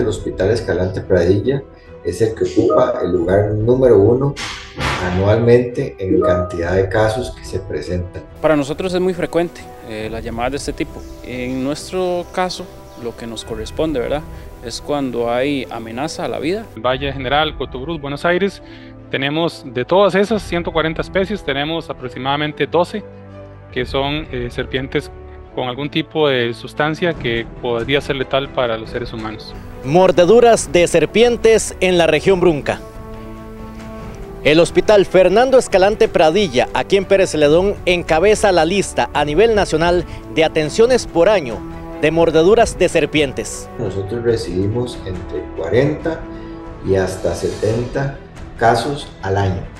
actualmente el Hospital Escalante Pradilla es el que ocupa el lugar número uno anualmente en cantidad de casos que se presentan. Para nosotros es muy frecuente eh, las llamadas de este tipo. En nuestro caso, lo que nos corresponde, ¿verdad? Es cuando hay amenaza a la vida. Valle General, Cotobruz, Buenos Aires, tenemos de todas esas 140 especies, tenemos aproximadamente 12 que son eh, serpientes con algún tipo de sustancia que podría ser letal para los seres humanos. Mordeduras de serpientes en la región Brunca. El Hospital Fernando Escalante Pradilla, aquí en Pérez Celedón, encabeza la lista a nivel nacional de atenciones por año de mordeduras de serpientes. Nosotros recibimos entre 40 y hasta 70 casos al año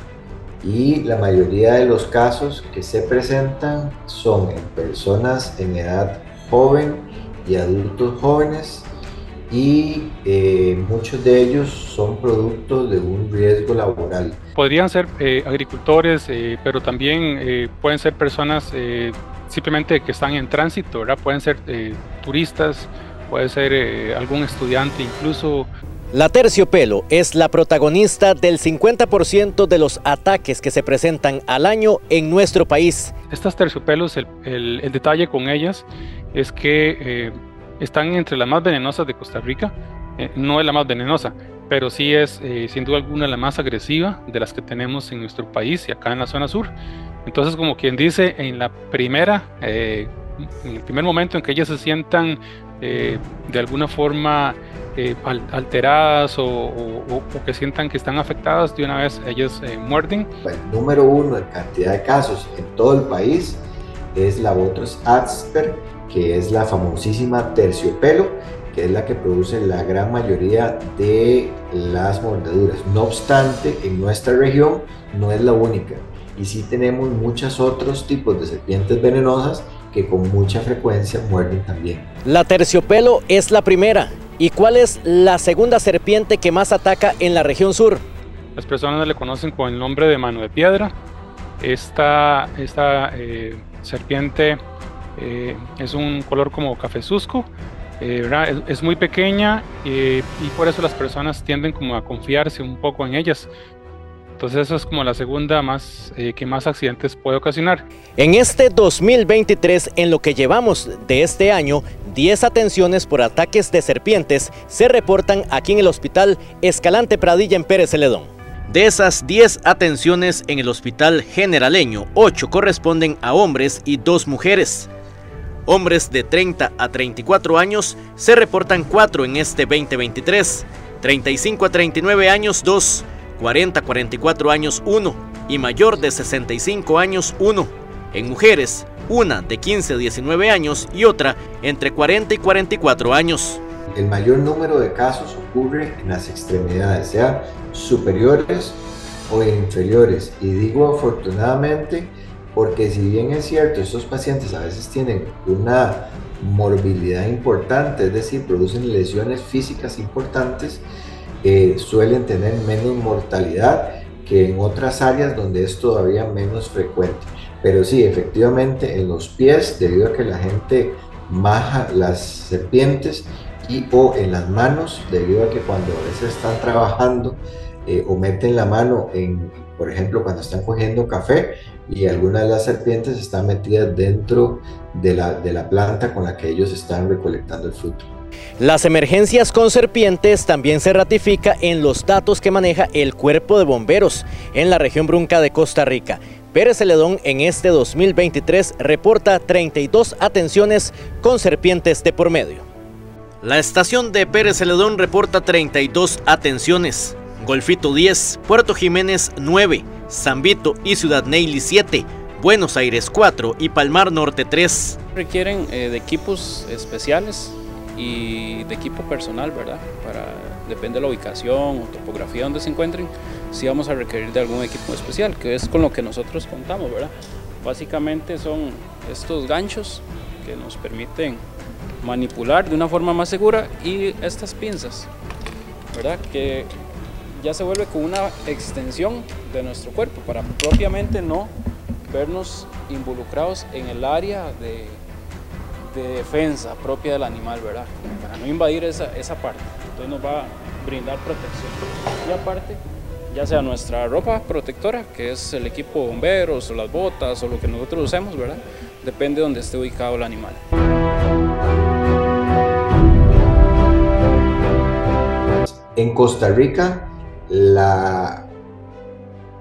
y la mayoría de los casos que se presentan son en personas en edad joven y adultos jóvenes y eh, muchos de ellos son productos de un riesgo laboral. Podrían ser eh, agricultores, eh, pero también pueden ser personas simplemente que están en tránsito, ¿verdad? pueden ser turistas, puede ser algún estudiante, incluso la terciopelo es la protagonista del 50% de los ataques que se presentan al año en nuestro país. Estas terciopelos, el, detalle con ellas es que eh, están entre las más venenosas de Costa Rica. Eh, no es la más venenosa, pero sí es eh, sin duda alguna la más agresiva de las que tenemos en nuestro país y acá en la zona sur. Entonces, como quien dice, en la primera, en el primer momento en que ellas se sientan de alguna forma eh, alteradas o, que sientan que están afectadas, de una vez ellas eh, muerden. El número uno en cantidad de casos en todo el país es la Botrus asper, que es la famosísima terciopelo, que es la que produce la gran mayoría de las mordeduras. No obstante, en nuestra región no es la única y sí tenemos muchos otros tipos de serpientes venenosas que con mucha frecuencia muerden también. La terciopelo es la primera ¿Y cuál es la segunda serpiente que más ataca en la región sur? Las personas le conocen con el nombre de mano de piedra. Esta, esta eh, serpiente eh, es un color como cafezusco, eh, es, muy pequeña y por eso las personas tienden como a confiarse un poco en ellas. Entonces eso es como la segunda más que más accidentes puede ocasionar. En este 2023, en lo que llevamos de este año, 10 atenciones por ataques de serpientes se reportan aquí en el Hospital Escalante Pradilla en Pérez Celedón. De esas 10 atenciones en el Hospital Generaleño, 8 corresponden a hombres y 2 mujeres. Hombres de 30 a 34 años se reportan 4 en este 2023, 35 a 39 años 2, 40 a 44 años 1 y mayor de 65 años 1. En mujeres, una de 15 a 19 años y otra entre 40 y 44 años. El mayor número de casos ocurre en las extremidades, sea superiores o inferiores. Y digo afortunadamente porque si bien es cierto, estos pacientes a veces tienen una morbilidad importante, es decir, producen lesiones físicas importantes, eh, suelen tener menos mortalidad que en otras áreas donde es todavía menos frecuente. Pero sí, efectivamente en los pies, debido a que la gente maja las serpientes y o en las manos, debido a que cuando a veces están trabajando eh, o meten la mano en, por ejemplo, cuando están cogiendo café y algunas de las serpientes están metidas dentro de la, de la planta con la que ellos están recolectando el fruto. Las emergencias con serpientes también se ratifica en los datos que maneja el Cuerpo de Bomberos en la región Brunca de Costa Rica. Pérez Celedón en este 2023 reporta 32 atenciones con serpientes de por medio. La estación de Pérez Celedón reporta 32 atenciones. Golfito 10, Puerto Jiménez 9, San Vito y Ciudad Neily 7, Buenos Aires 4 y Palmar Norte 3. Requieren eh, de equipos especiales y de equipo personal, ¿verdad? Para, depende de la ubicación o topografía donde se encuentren, si vamos a requerir de algún equipo especial, que es con lo que nosotros contamos, ¿verdad? Básicamente son estos ganchos que nos permiten manipular de una forma más segura y estas pinzas, ¿verdad? Que ya se vuelve como una extensión de nuestro cuerpo para propiamente no vernos involucrados en el área de de defensa propia del animal, ¿verdad? Para no invadir esa, esa parte. Entonces nos va a brindar protección. Y aparte, ya sea nuestra ropa protectora, que es el equipo bomberos o las botas o lo que nosotros usemos, ¿verdad? Depende de donde esté ubicado el animal. En Costa Rica, la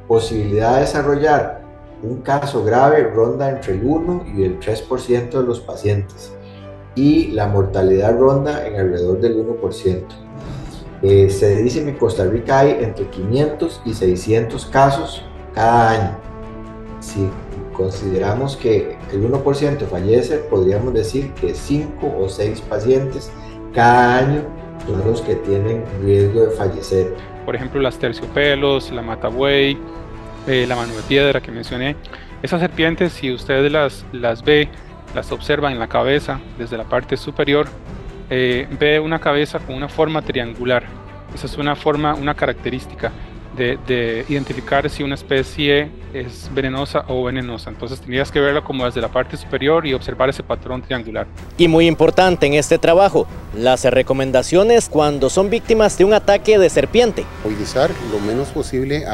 posibilidad de desarrollar un caso grave ronda entre el 1 y el 3% de los pacientes y la mortalidad ronda en alrededor del 1%. Eh, se dice que en Costa Rica hay entre 500 y 600 casos cada año. Si consideramos que el 1% fallece, podríamos decir que 5 o 6 pacientes cada año son los que tienen riesgo de fallecer. Por ejemplo, las terciopelos, la matabuey, eh, la mano de piedra que mencioné. Esas serpientes, si ustedes las, las ve, las observan en la cabeza desde la parte superior, eh, ve una cabeza con una forma triangular. Esa es una forma, una característica de, identificar si una especie es venenosa o venenosa. Entonces tendrías que verla como desde la parte superior y observar ese patrón triangular. Y muy importante en este trabajo, las recomendaciones cuando son víctimas de un ataque de serpiente. Movilizar lo menos posible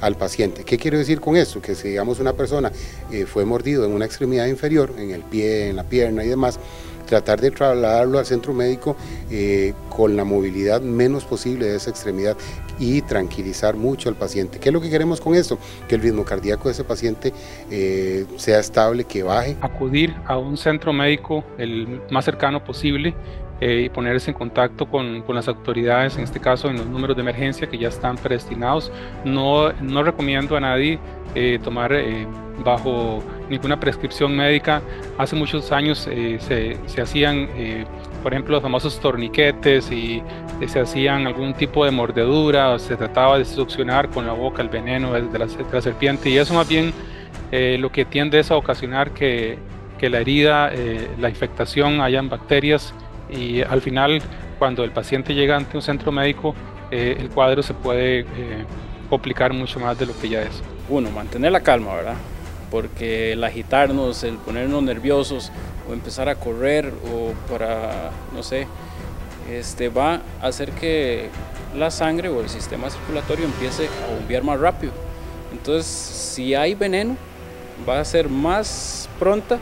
al paciente. ¿Qué quiero decir con esto? Que si digamos una persona eh, fue mordido en una extremidad inferior, en el pie, en la pierna y demás, tratar de trasladarlo al centro médico eh, con la movilidad menos posible de esa extremidad y tranquilizar mucho al paciente. ¿Qué es lo que queremos con esto? Que el ritmo cardíaco de ese paciente eh, sea estable, que baje. Acudir a un centro médico el más cercano posible eh, y ponerse en contacto con, con, las autoridades, en este caso en los números de emergencia que ya están predestinados. No, no recomiendo a nadie tomar bajo ninguna prescripción médica. Hace muchos años eh, se, se, hacían, eh, por ejemplo, los famosos torniquetes y eh, se hacían algún tipo de mordedura, o se trataba de succionar con la boca el veneno de la, de serpiente y eso más bien lo que tiende es a ocasionar que, que la herida, la infectación, hayan bacterias y al final cuando el paciente llega ante un centro médico el cuadro se puede complicar mucho más de lo que ya es. Uno, mantener la calma, ¿verdad? Porque el agitarnos, el ponernos nerviosos o empezar a correr o para, no sé, este, va a hacer que la sangre o el sistema circulatorio empiece a bombear más rápido. Entonces, si hay veneno, va a ser más pronta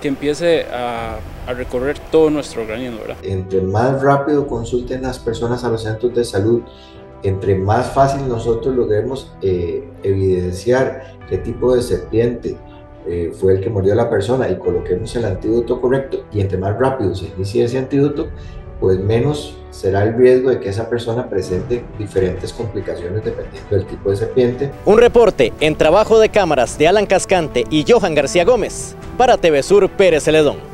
que empiece a, a, recorrer todo nuestro organismo. ¿verdad? Entre más rápido consulten las personas a los centros de salud entre más fácil nosotros logremos eh, evidenciar qué tipo de serpiente eh, fue el que murió a la persona y coloquemos el antídoto correcto y entre más rápido se inicie ese antídoto, pues menos será el riesgo de que esa persona presente diferentes complicaciones dependiendo del tipo de serpiente. Un reporte en trabajo de cámaras de Alan Cascante y Johan García Gómez para TV Sur Pérez Celedón.